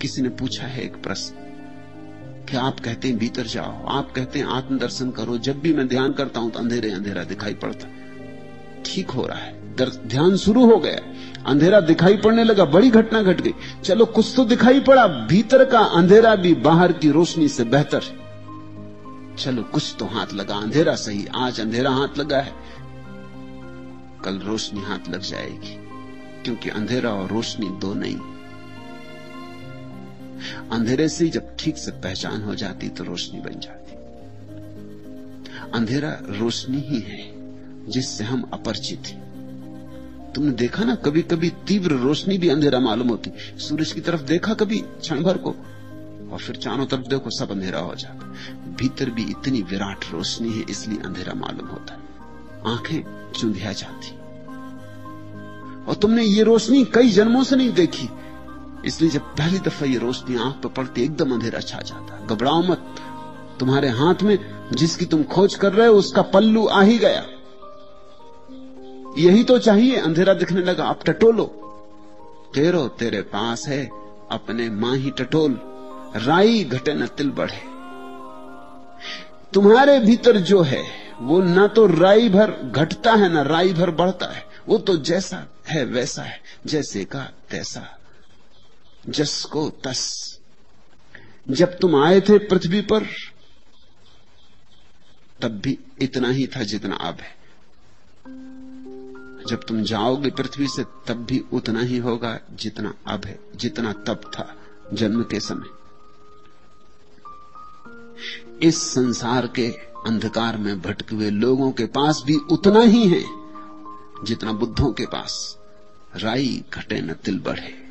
किसी ने पूछा है एक प्रश्न कि आप कहते हैं भीतर जाओ, आप कहते हैं आत्मदर्शन करो, जब भी मैं ध्यान करता हूँ तो अंधेरे अंधेरा दिखाई पड़ता ठीक हो रहा है ध्यान शुरू हो गया अंधेरा दिखाई पड़ने लगा, बड़ी घटना घट गई। चलो कुछ तो दिखाई पड़ा, भीतर का अंधेरा भी बाहर की रोशनी से बेहतर चलो कुछ तो हाथ लगा, अंधेरा सही, आज अंधेरा हाथ लगा है। कल रोशनी हाथ लग जाएगी, क्योंकि अंधेरा और रोशनी दो नहीं। अंधेरे से जब ठीक से पहचान हो जाती तो रोशनी बन जाती। अंधेरा रोशनी ही है जिससे हम अपरिचित हैं। तुमने देखा ना कभी कभी तीव्र रोशनी भी अंधेरा मालूम होती। सूरज की तरफ़ देखा कभी क्षण भर को? और फिर चारों तरफ़ देखो, सब अंधेरा हो जाता। भीतर भी इतनी विराट रोशनी है, इसलिए अंधेरा मालूम होता। है आँखें चुंधिया जाती। और तुमने ये रोशनी कई जन्मों से नहीं देखी। इसलिए जब पहली दफ़ा ये रोशनी आँख पर पड़ती एकदम अंधेरा छा जाता घबराओ मत। तुम्हारे हाथ में जिसकी तुम खोज कर रहे हो, उसका पल्लू आ ही गया। यही तो चाहिए, अंधेरा दिखने लगा। अब टटोलो। तेरो तेरे पास है, अपने माँ ही टटोल। राई घटे न तिल बढ़े। तुम्हारे भीतर जो है, वो ना तो राई भर घटता है, ना राई भर बढ़ता है। वो तो जैसा है, वैसा है, जैसे का तैसा। जस को तस। जब तुम आए थे पृथ्वी पर, तब भी इतना ही था जितना अब है। जब तुम जाओगे पृथ्वी से, तब भी उतना ही होगा जितना अब है, जितना तब था जन्म के समय। इस संसार के अंधकार में भटके हुए लोगों के पास भी उतना ही है जितना बुद्धों के पास। राई घटे न तिल बढ़े।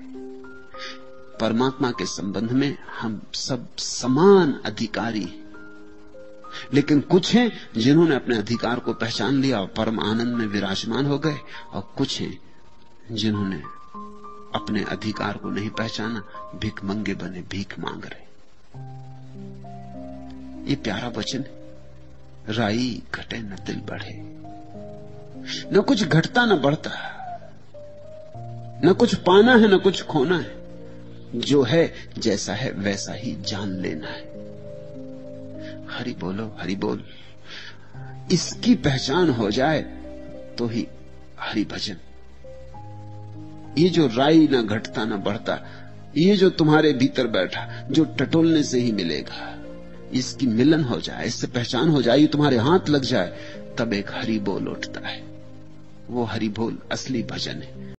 परमात्मा के संबंध में हम सब समान अधिकारी लेकिन कुछ हैं जिन्होंने अपने अधिकार को पहचान लिया और परम आनंद में विराजमान हो गए, और कुछ हैं जिन्होंने अपने अधिकार को नहीं पहचाना, भीख मंगे बने भीख मांग रहे। ये प्यारा वचन राई घटे न दिल बढ़े। न कुछ घटता न बढ़ता। न कुछ पाना है, न कुछ खोना है। जो है, जैसा है, वैसा ही जान लेना है। हरि बोलो, हरि बोल। इसकी पहचान हो जाए तो ही हरि भजन। ये जो राई ना घटता, ना बढ़ता, ये जो तुम्हारे भीतर बैठा, जो टटोलने से ही मिलेगा, इसकी मिलन हो जाए, इससे पहचान हो जाए तुम्हारे हाथ लग जाए, तब एक हरि बोल उठता है। वो हरि बोल असली भजन है।